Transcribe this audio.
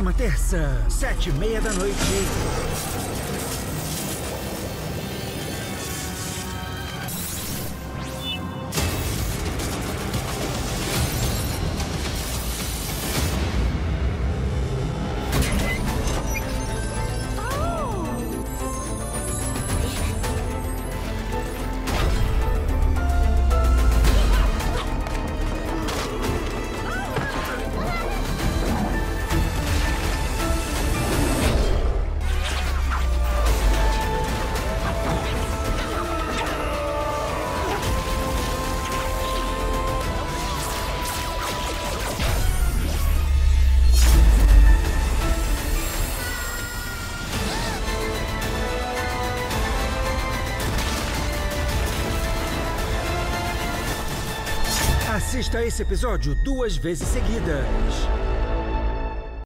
próxima terça, sete e meia da noite. Assista esse episódio duas vezes seguidas.